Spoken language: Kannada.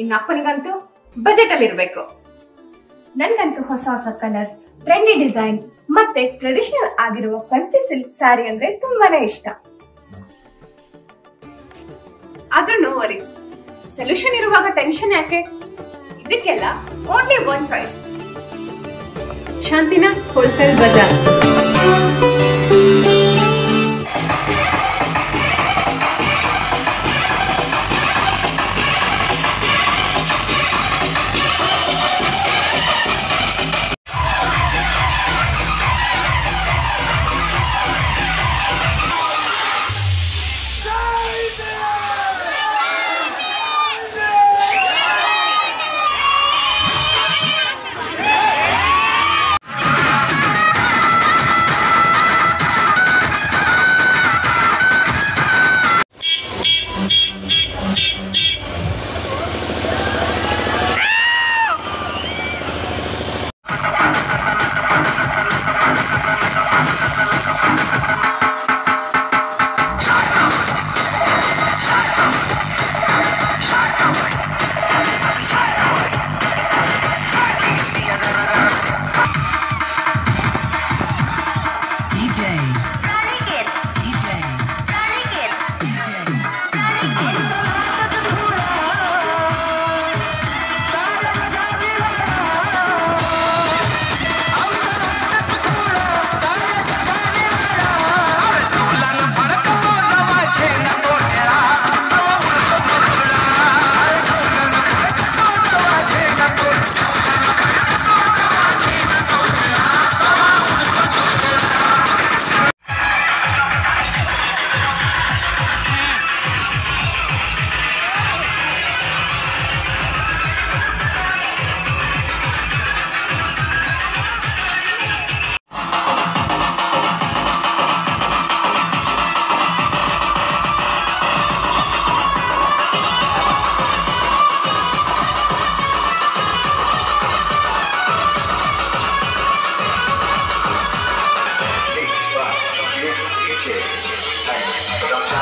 ಇನ್ನು ಅಪ್ಪನಿಗಂತೂ ಬಜೆಟ್ ಅಲ್ಲಿ ಇರಬೇಕು. ನನ್ಗಂತೂ ಹೊಸ ಹೊಸ ಕಲರ್ಸ್ ಟ್ರೆಂಡಿ ಡಿಸೈನ್ ಮತ್ತೆ ಟ್ರೆಡಿಷನಲ್ ಆಗಿರುವ ಪಂಚೆ ಸಿಲ್ಕ್ ಸ್ಯಾರಿ ಅಂದ್ರೆ ತುಂಬಾನೇ ಇಷ್ಟ. ಆದ್ರೂ ನೋ ವರೀಸ್ ಸೊಲ್ಯೂಷನ್ ಇರುವಾಗ ಟೆನ್ಷನ್ ಯಾಕೆ? ಇದಕ್ಕೆಲ್ಲ ಓನ್ಲಿ ಒನ್ ಚಾಯ್ಸ್ ಶಾಂತಿನ ಹೋಲ್ಸೇಲ್ ಬಜಾರ್ shit. Don't